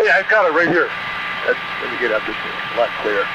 Hey, I've got it right here. That's, let me get up this a lot clearer.